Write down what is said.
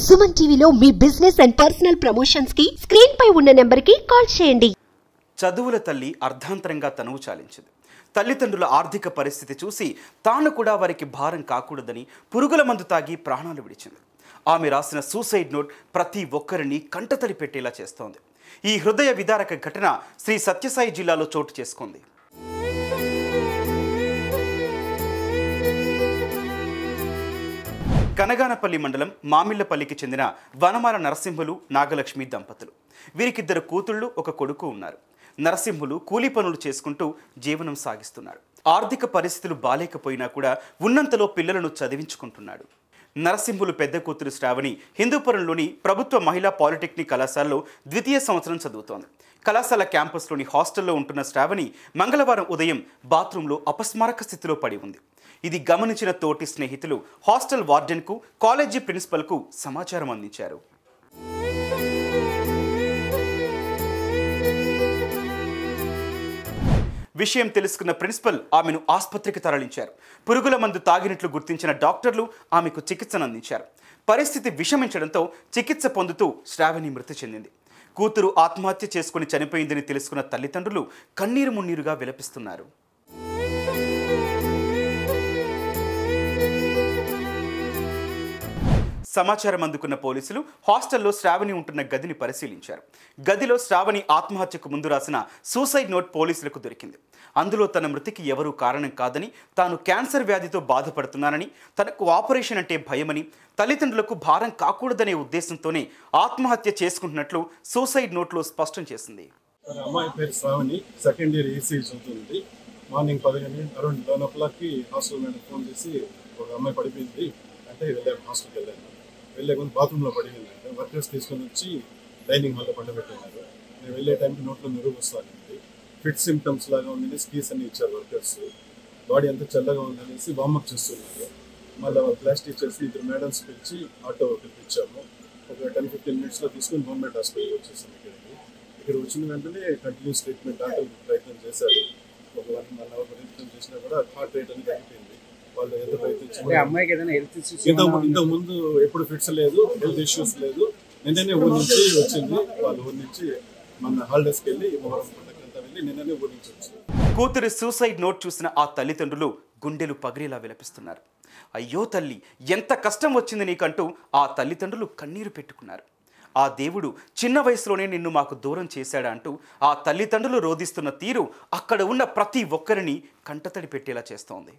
సుమన్ టీవీలో మీ business and personal ప్రమోషన్స్కి స్క్రీన్ పై ఉన్న నెంబర్కి కాల్ చేయండి. చదువుల తల్లి అర్ధాంతరంగా తనువు చాలించింది. తల్లిదండ్రుల ఆర్థిక పరిస్థితి చూసి తాను కూడా వారికి భారం కాకూడదని పురుగుల మందు తాగి ప్రాణాలు విడిచింది. ఆమె రాసిన సూసైడ్ నోట్ ప్రతి ఒక్కరిని కంటతడి పెట్టేలా చేస్తోంది. ఈ హృదయ విదారక ఘటన శ్రీ సత్యసాయి జిల్లాలో చోటు చేసుకుంది. కనగానపల్లి మండలం మామిళ్ళపల్లికి చెందిన వనమాల నరసింహులు నాగలక్ష్మి దంపతులు. వీరికిద్దరు కూతుళ్ళు ఒక కొడుకు ఉన్నారు. నరసింహులు కూలీ పనులు చేసుకుంటూ జీవనం సాగిస్తున్నాడు ఆర్థిక పరిస్థితులు బాలేకపోయినా కూడా ఉన్నంతలో పిల్లలను చదివించుకుంటున్నాడు. నరసింహులు పెద్ద కూతురు శ్రావణి హిందూపురంలోని ప్రభుత్వ మహిళా పాలిటెక్నిక్ కళాశాలలో ద్వితీయ సంవత్సరం చదువుతోంది. కళాశాల క్యాంపస్లోని హాస్టల్లో ఉంటున్న శ్రావణి మంగళవారం ఉదయం బాత్రూంలో అపస్మారక స్థితిలో పడి ఉంది. ఇది గమనించిన తోటి స్నేహితులు హాస్టల్ వార్డెన్కు కాలేజీ ప్రిన్సిపల్కు సమాచారం అందించారు. విషయం తెలుసుకున్న ప్రిన్సిపల్ ఆమెను ఆసుపత్రికి తరలించారు. పురుగుల మందు తాగినట్లు గుర్తించిన డాక్టర్లు ఆమెకు చికిత్సను అందించారు. పరిస్థితి విషమించడంతో చికిత్స పొందుతూ శ్రావణి మృతి చెందింది. కూతురు ఆత్మహత్య చేసుకుని చనిపోయిందని తెలుసుకున్న తల్లిదండ్రులు కన్నీరు మున్నీరుగా విలపిస్తున్నారు. సమాచారం అందుకున్న పోలీసులు హాస్టల్లో శ్రావణి ఉంటున్న గదిని పరిశీలించారు. గదిలో శ్రావణి ఆత్మహత్యకు ముందు రాసిన సూసైడ్ నోట్ పోలీసులకు దొరికింది. అందులో తన మృతికి ఎవరూ కారణం కాదని తాను క్యాన్సర్ వ్యాధితో బాధపడుతున్నానని తనకు ఆపరేషన్ అంటే భయమని తల్లిదండ్రులకు భారం కాకూడదనే ఉద్దేశంతోనే ఆత్మహత్య చేసుకుంటున్నట్లు సూసైడ్ నోట్లో స్పష్టం చేసింది. అమ్మాయి పేరు శ్రావణి సెకండ్ ఇయర్ ఏసీ చదువుతుంది. మార్నింగ్ పదిహేను అరౌండ్ లెవెన్ ఓ క్లాక్కి హాస్టల్ మేడం ఫోన్ చేసి ఒక అమ్మాయి పడిపోయింది. అంటే వెళ్ళాను హాస్టల్కి వెళ్ళాను. వెళ్ళే కొంత బాత్రూంలో పడి వెళ్ళాను. వర్కర్స్ తీసుకొని వచ్చి డైనింగ్ హాల్లో పండబెట్టినారు. నేను వెళ్ళే టైంకి నోట్లో మెరుగు వస్తానండి ఫిట్ సిమ్టమ్స్ లాగా ఉందని స్కీస్ అన్ని ఇచ్చారు వర్కర్స్ బాడీ అంతా చల్లగా ఉందనేసి వార్మప్ చేస్తున్నారు. మళ్ళీ క్లాస్ టీచర్స్ ఇద్దరు మేడమ్స్ పిలిచి ఆటో పిలిపించాము ఒక టెన్ ఫిఫ్టీన్ మినిట్స్లో తీసుకుని గవర్నమెంట్ హాస్పిటల్కి వచ్చేసాము ఇక్కడికి. ఇక్కడ వచ్చిన వెంటనే కంటిన్యూస్ ట్రీట్మెంట్ ఆటో ప్రయత్నం చేశారు. ఒక వన్ వన్ అవర్ ప్రయత్నం చేసినా కూడా హార్ట్ రేట్ అనేది తగ్గిపోయింది. అంటే అమ్మాయికి ఏదైనా హెల్త్ ఇష్యూస్ ఇంత ఇంతకు ముందు ఎప్పుడు ఫిట్స్ లేదు హెల్త్ ఇష్యూస్ లేదు. నిన్ననే ఊరి నుంచి వచ్చింది. వాళ్ళ ఊరి నుంచి మన హాలిడేస్కి వెళ్ళి మొహరం పండుగంతా వెళ్ళి నిన్ననే ఊరి నుంచి వచ్చింది. కూతురి సూసైడ్ నోట్ చూసిన ఆ తల్లిదండ్రులు గుండెలు పగిలేలా విలపిస్తున్నారు. అయ్యో తల్లి ఎంత కష్టం వచ్చింది నీకంటూ ఆ తల్లిదండ్రులు కన్నీరు పెట్టుకున్నారు. ఆ దేవుడు చిన్న వయసులోనే నిన్ను మాకు దూరం చేశాడా అంటూ ఆ తల్లిదండ్రులు రోధిస్తున్న తీరు అక్కడ ఉన్న ప్రతి ఒక్కరిని కంటతడి పెట్టేలా చేస్తోంది.